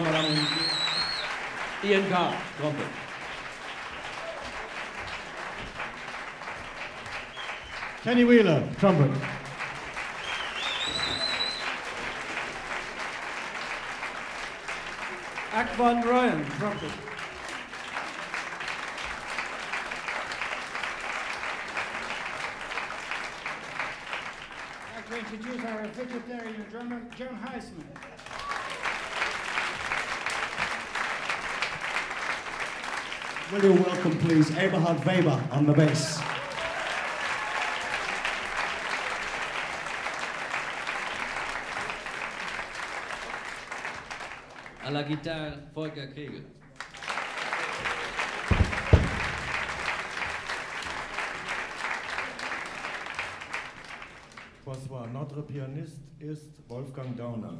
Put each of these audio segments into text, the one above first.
Bonsoir, madame. Ian Carr, trumpet. Kenny Wheeler, trumpet. Ak van Ryan, trumpet. I'd like to introduce our vegetarian drummer, John Heisman. Will you welcome, please, Eberhard Weber on the bass. À la guitare, Volker Kriegel. Bonsoir. Notre pianiste ist Wolfgang Dauner.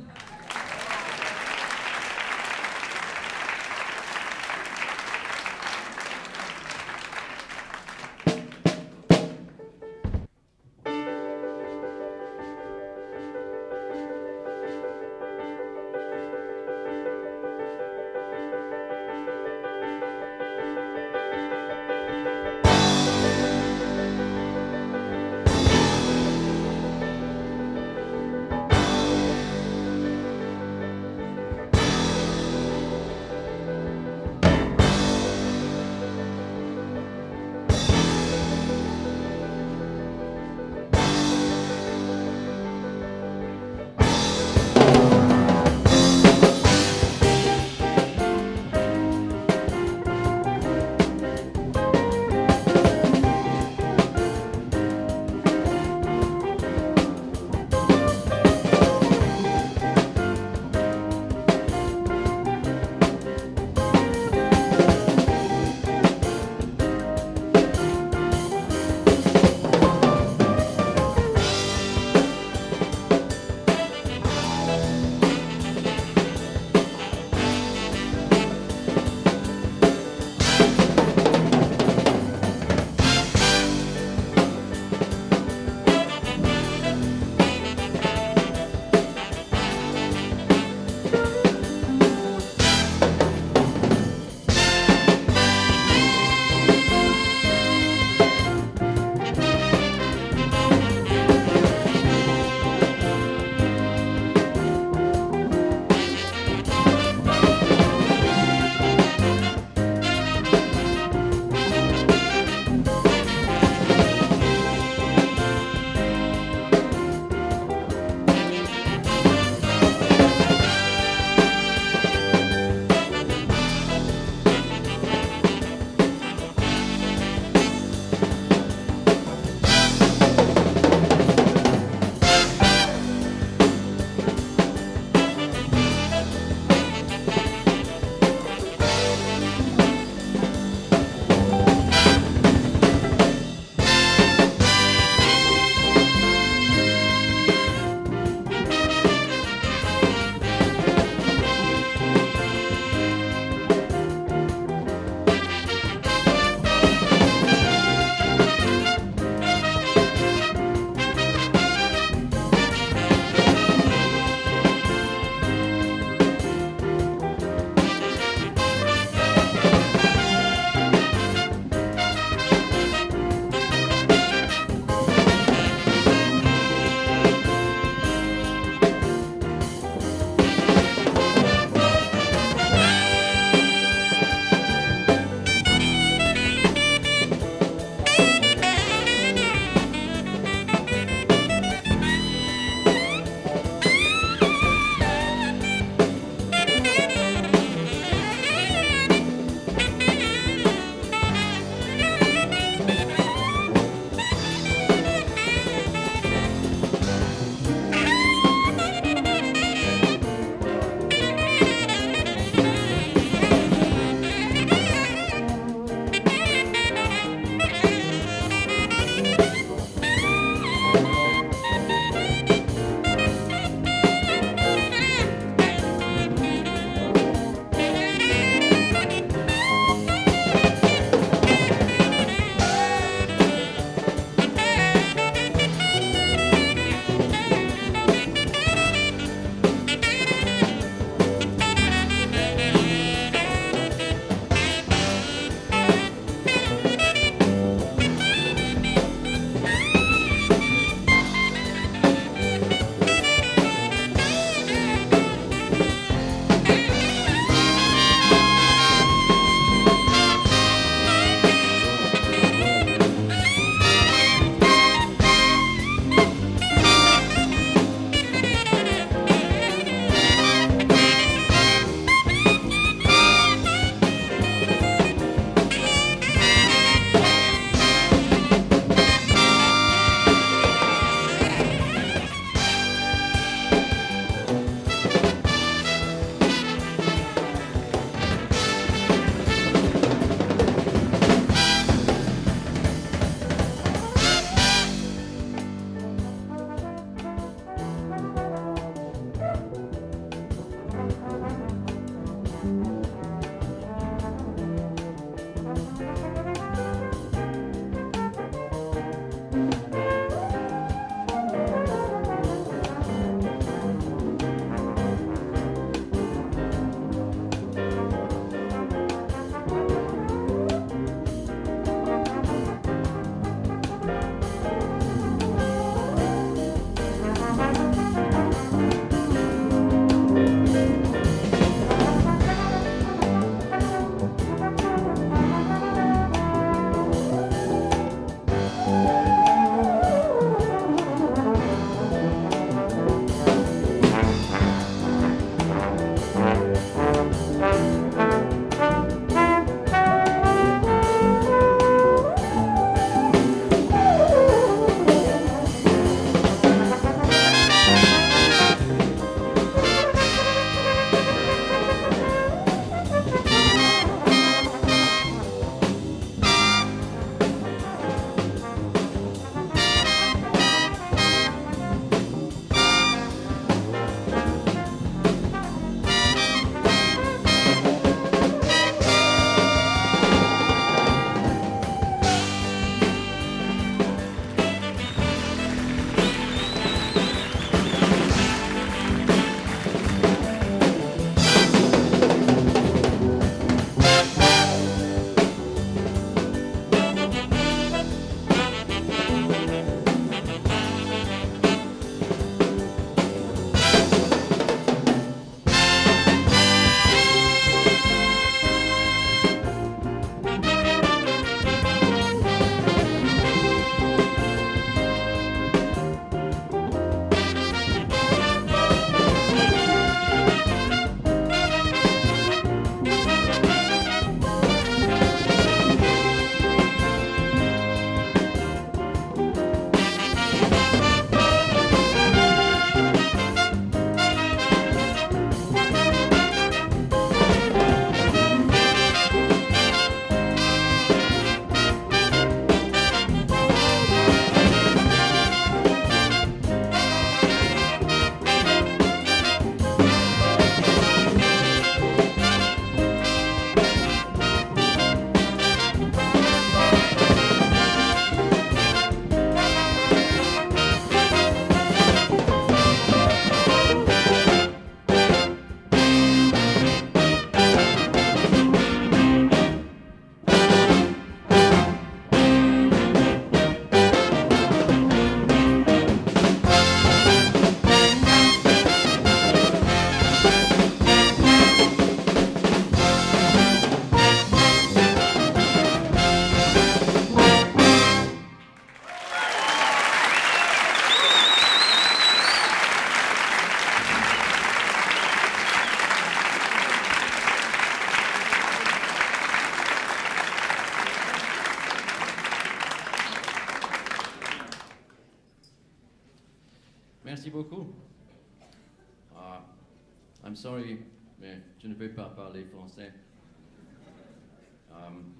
Um,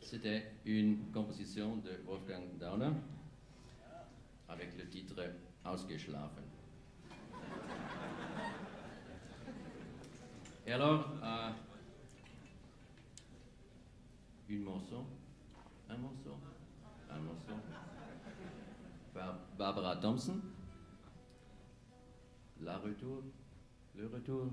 C'était une composition de Wolfgang Dauner avec le titre Ausgeschlafen. Et alors, euh, une morceau, un morceau, un morceau, Barbara Thompson. La retour, le retour.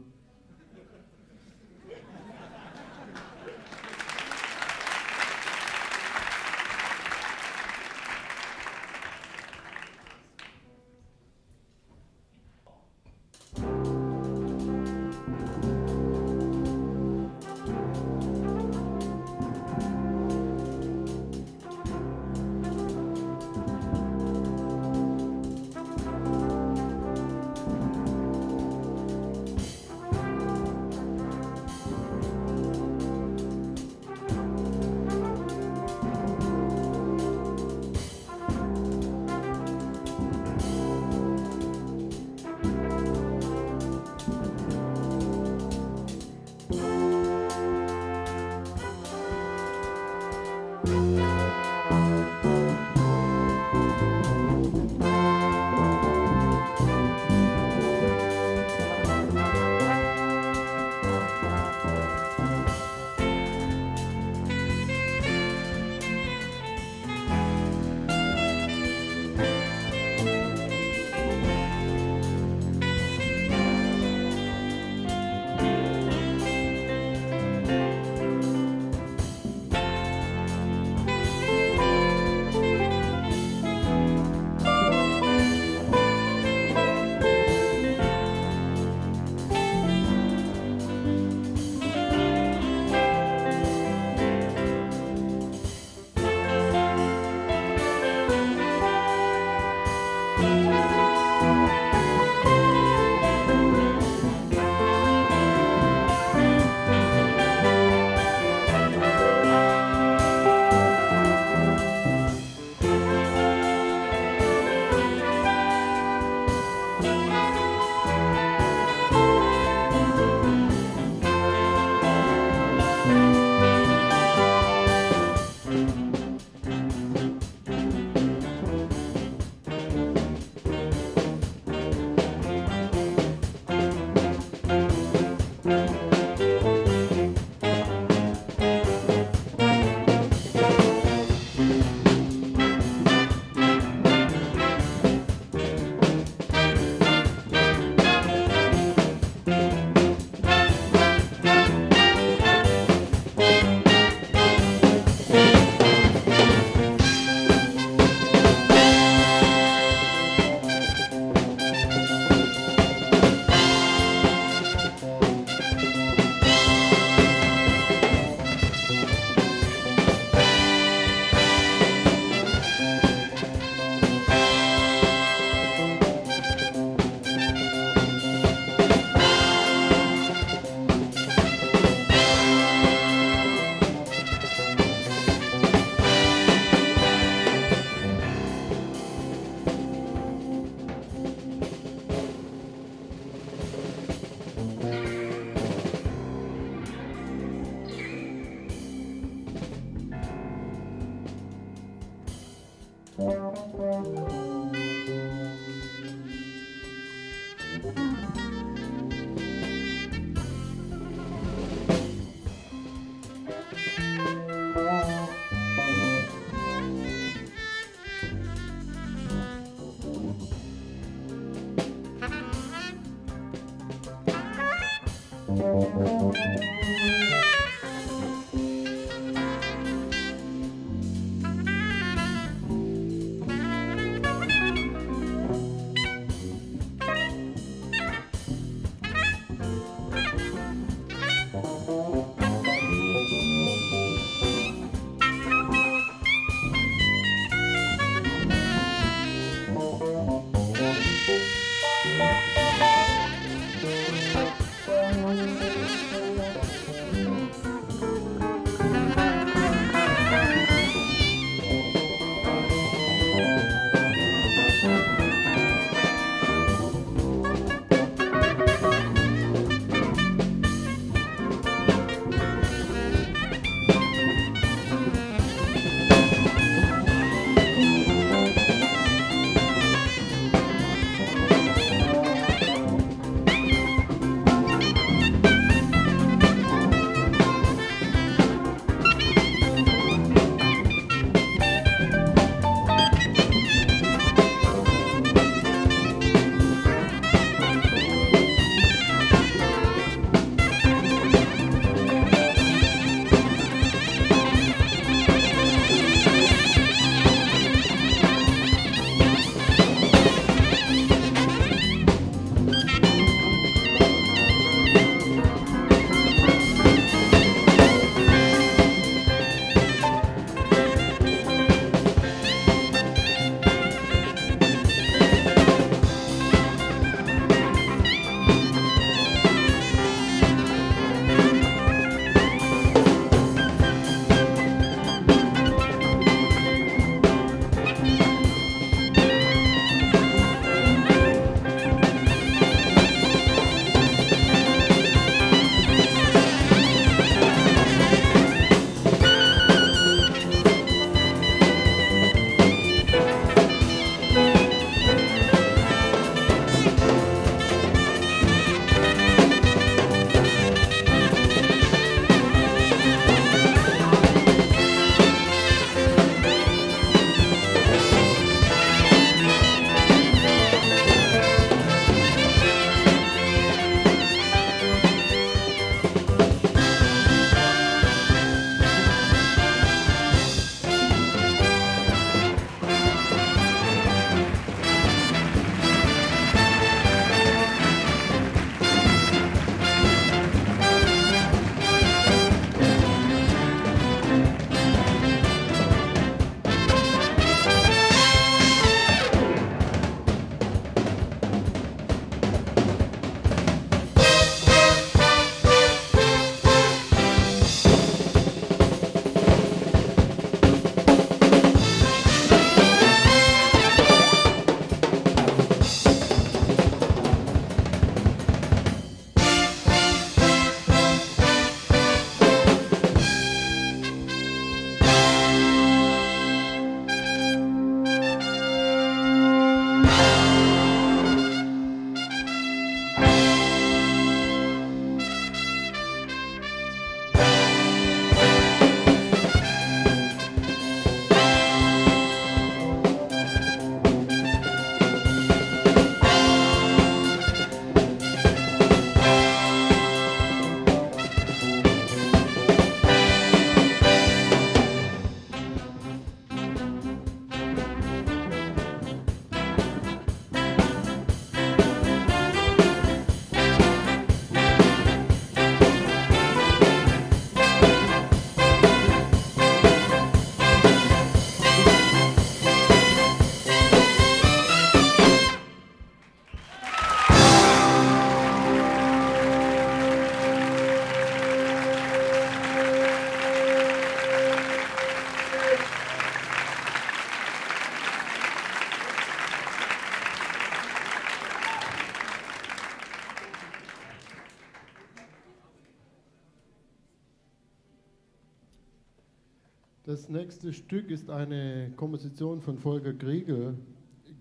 Nächste Stück ist eine Komposition von Volker Kriegel,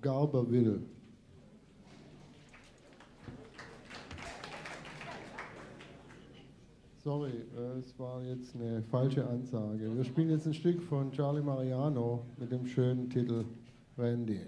Garberville. Sorry, es war jetzt eine falsche Ansage. Wir spielen jetzt ein Stück von Charlie Mariano mit dem schönen Titel Randy.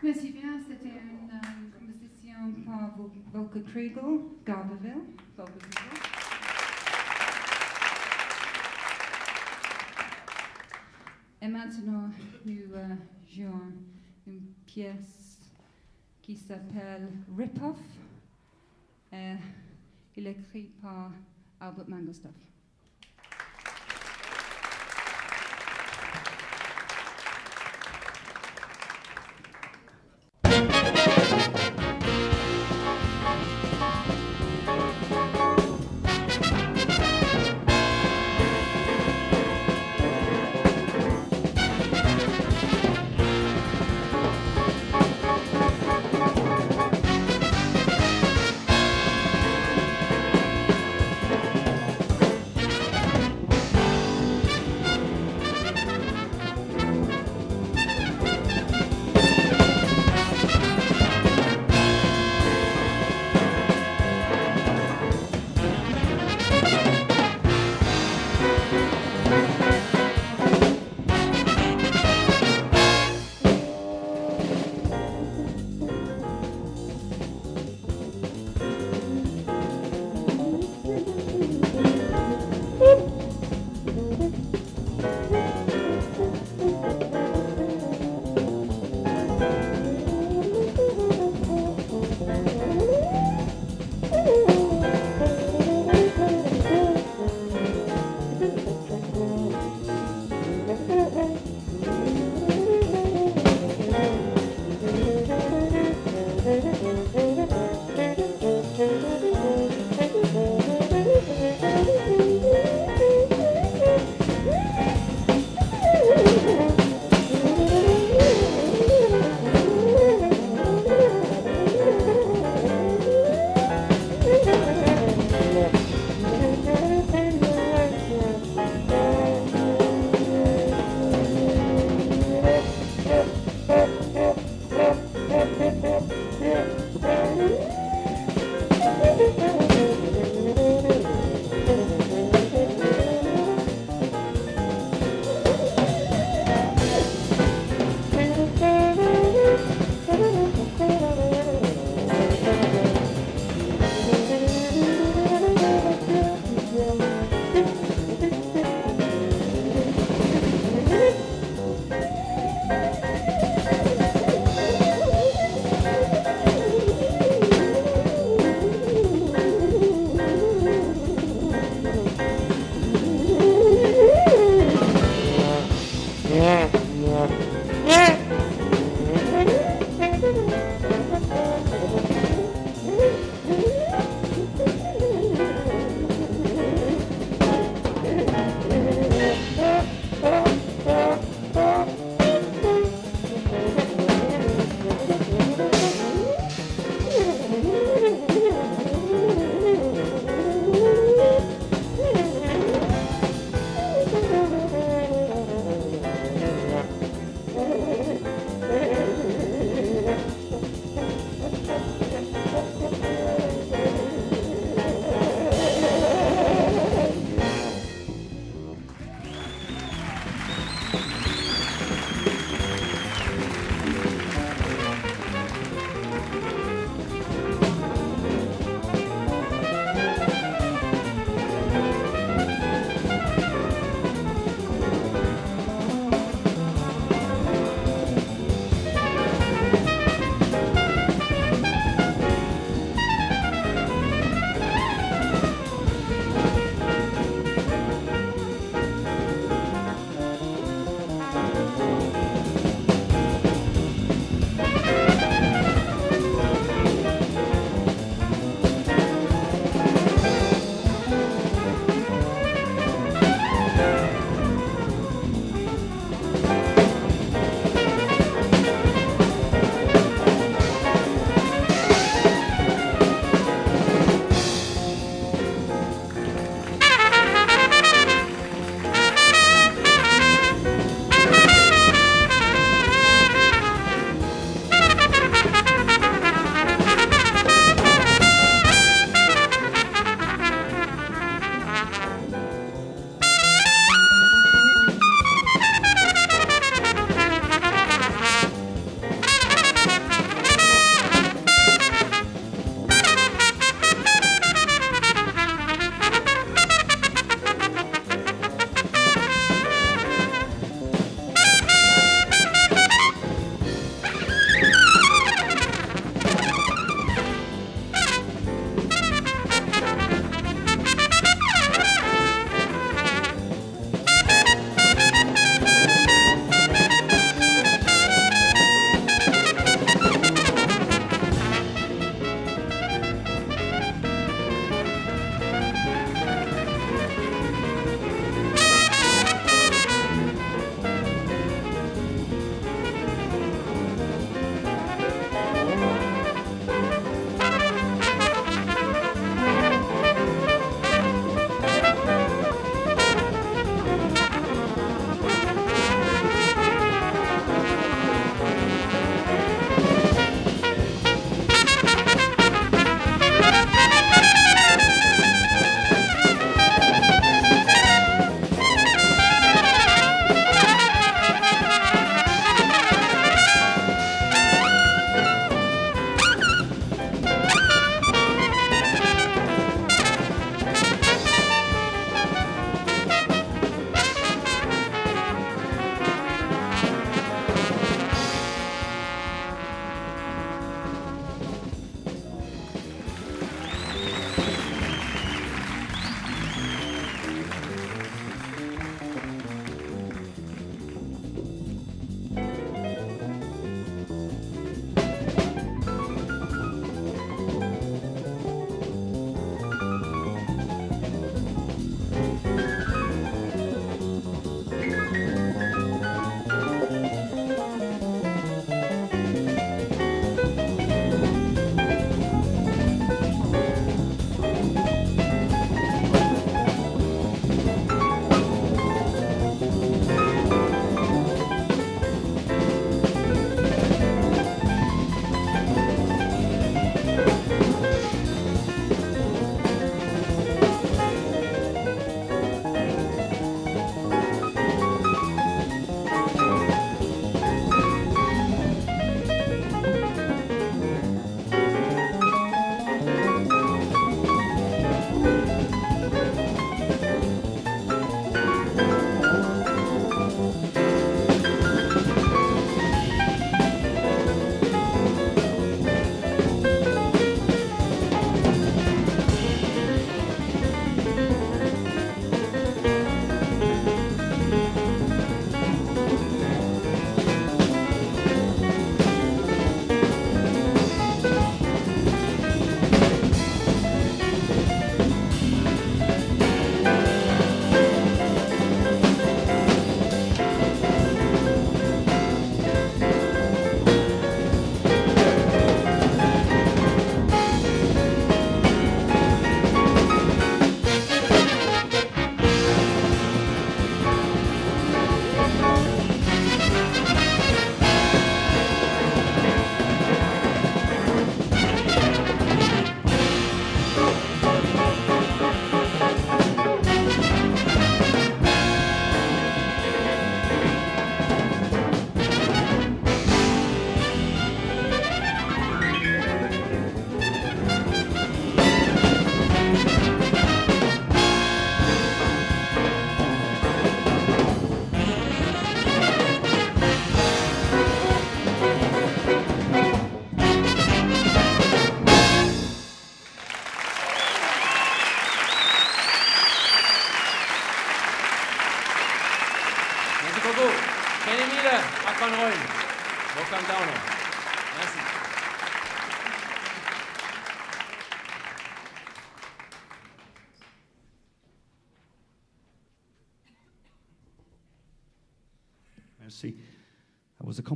C'était une euh, composition par Vol- Volker Kriegel, Gardeville. Et maintenant, nous euh, jouons une pièce qui s'appelle Rip-Off. Euh, il est écrit par Albert Mangelsdorff.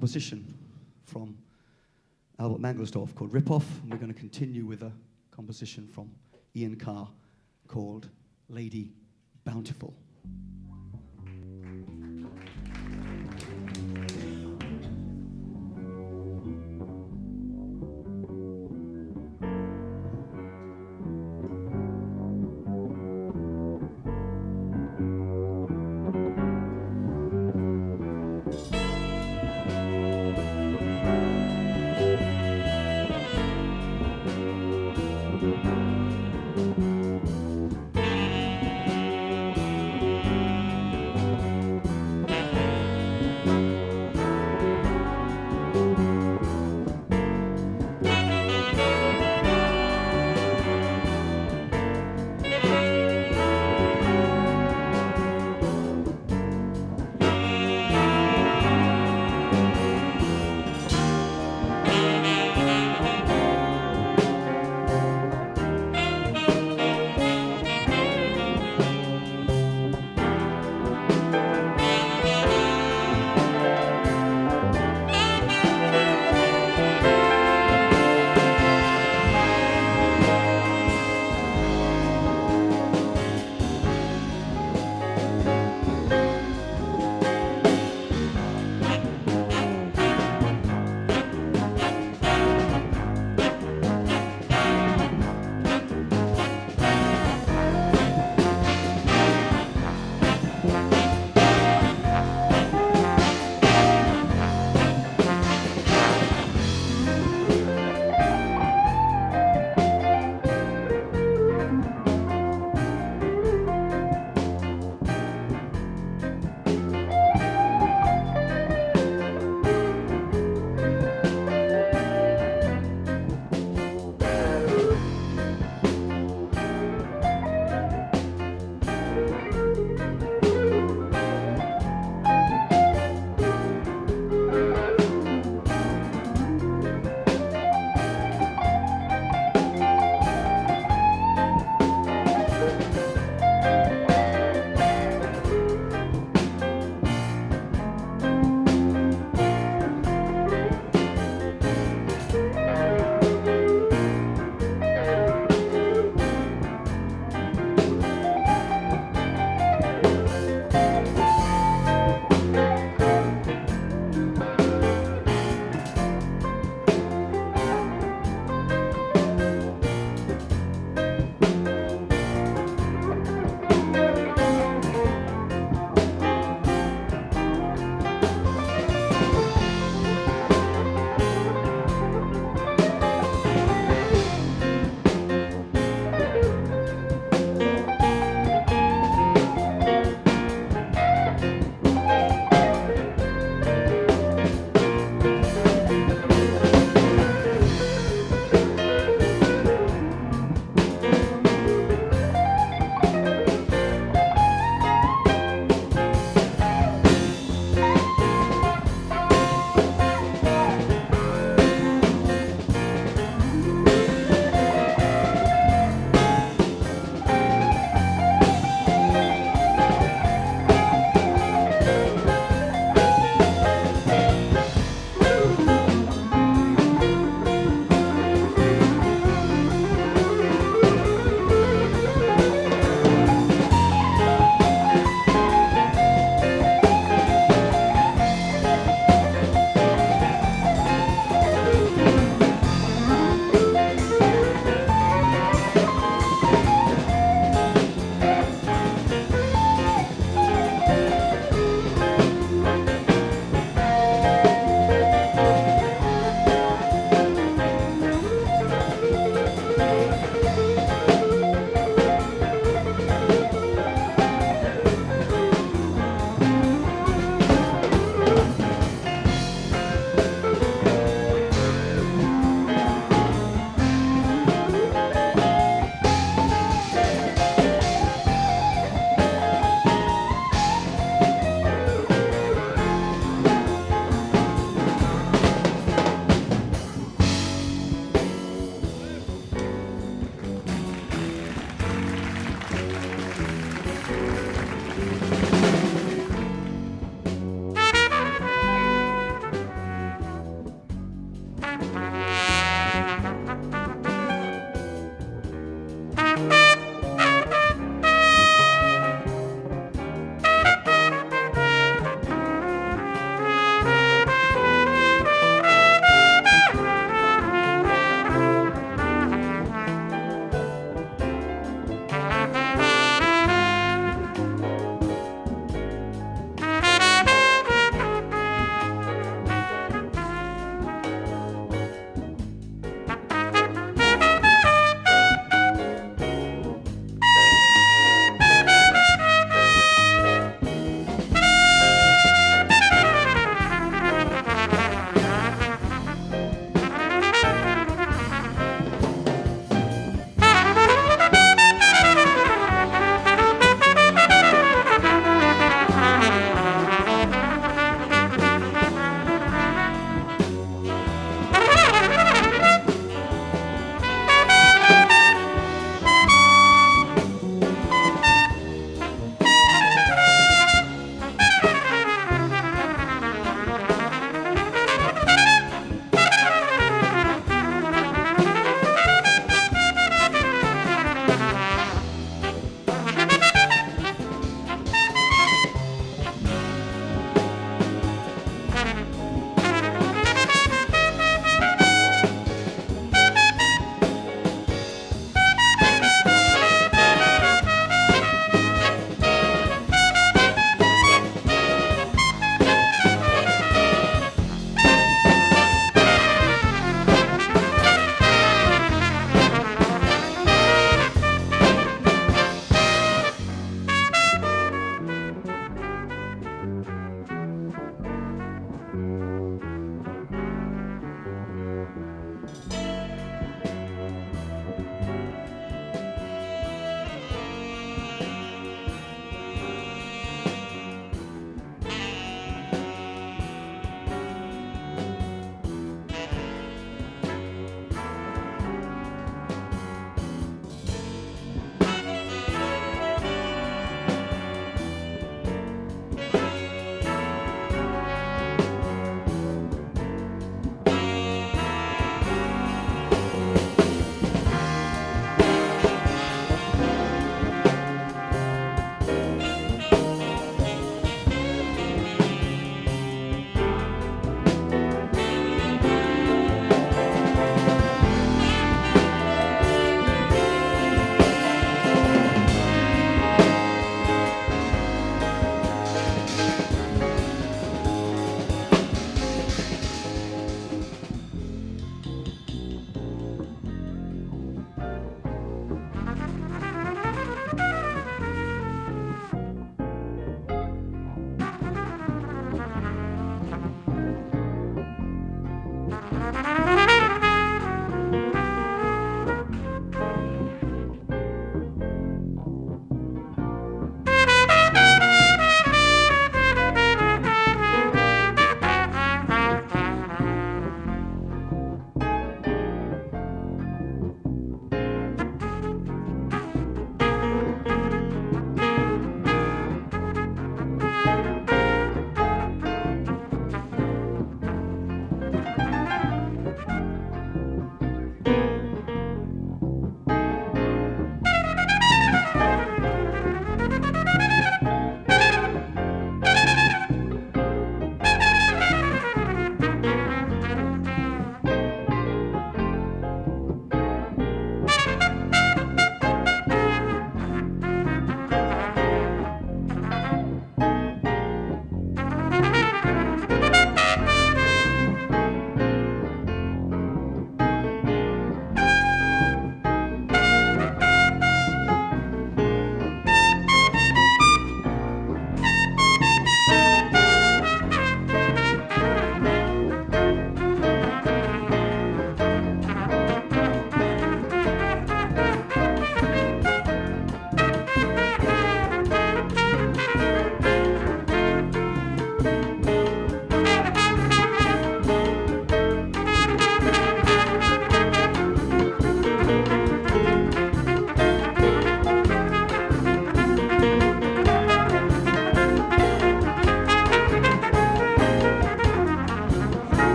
Composition from Albert Mangelsdorff called Rip Off. And we're going to continue with a composition from Ian Carr called Lady Bountiful.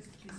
Thank you.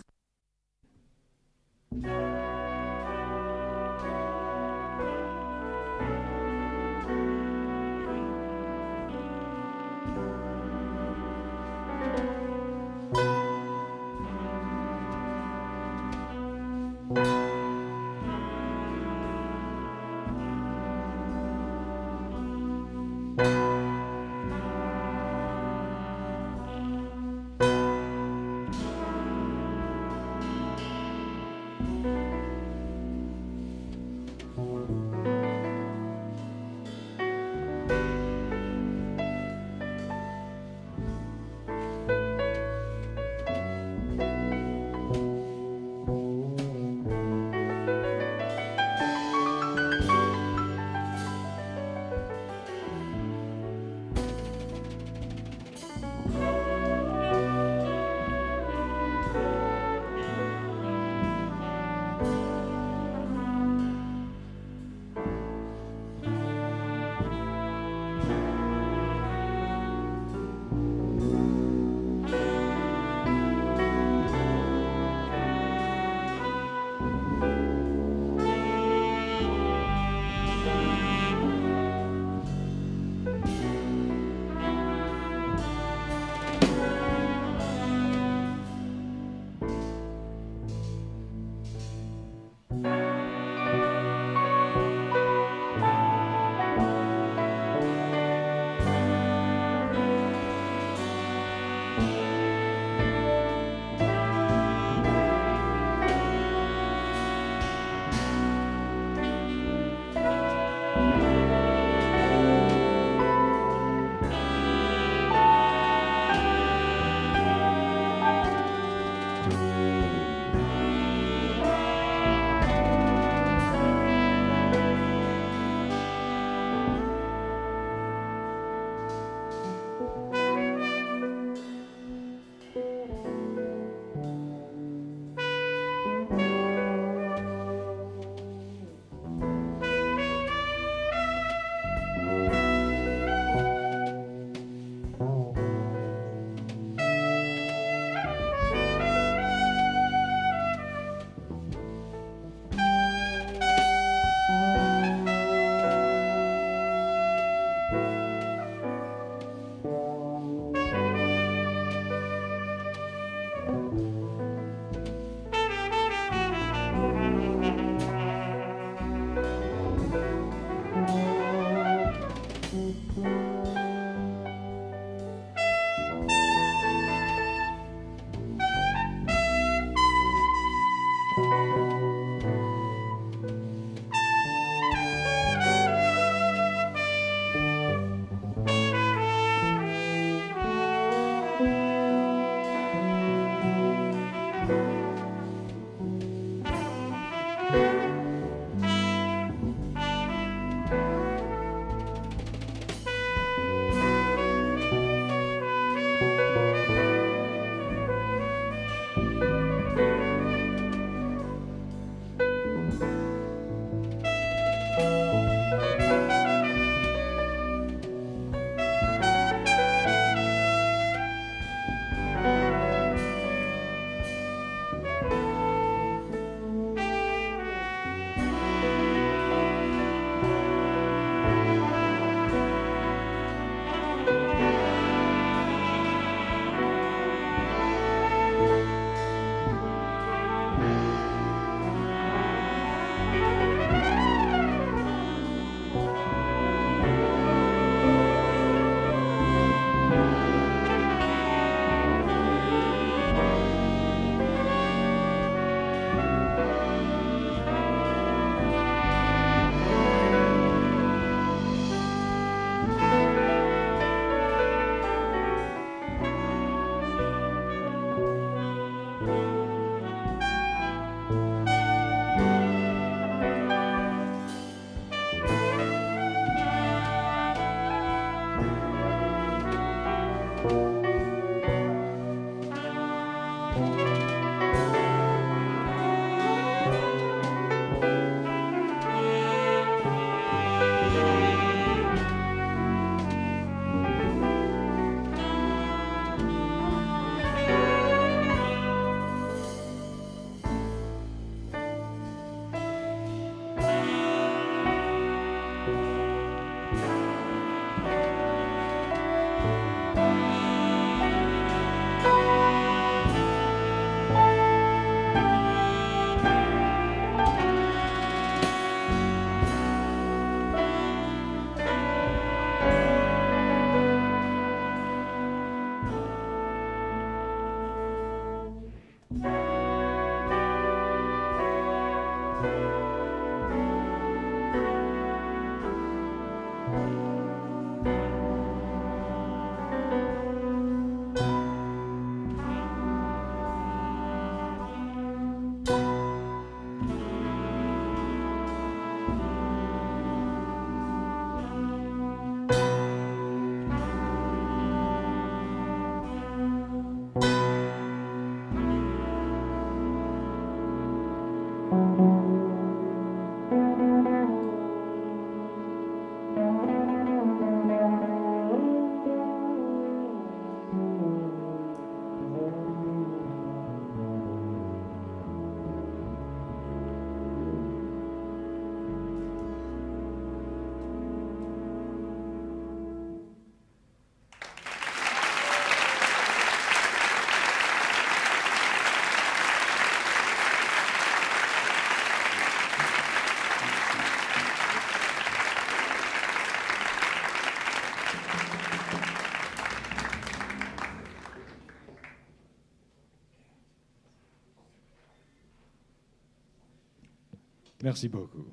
Merci beaucoup.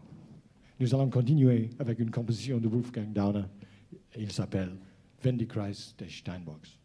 Nous allons continuer avec une composition de Wolfgang Downer. Il s'appelle Wendikreis des Steinbocks.